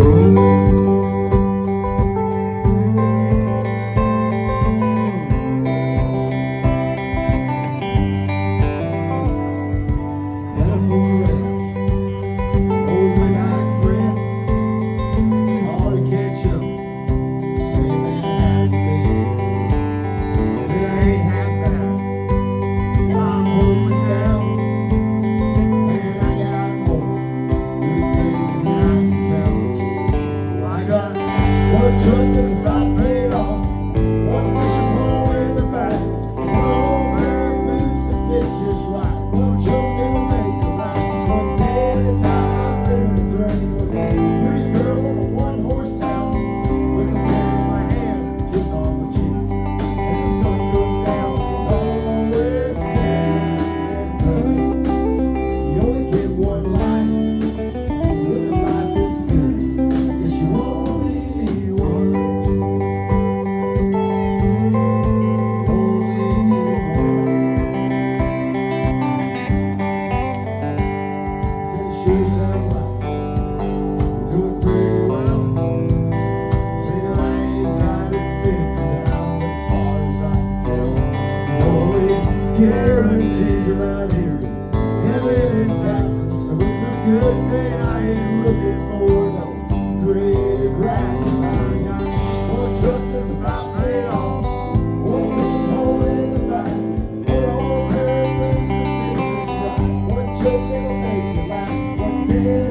Oh. Good. Guarantees around here is heaven and taxes. So it's a good thing I ain't looking for no greener grass. I got one truck that's about paid off, one kitchen hole in the back, one old pair of boots that makes it dry, one joke that'll make you laugh, one day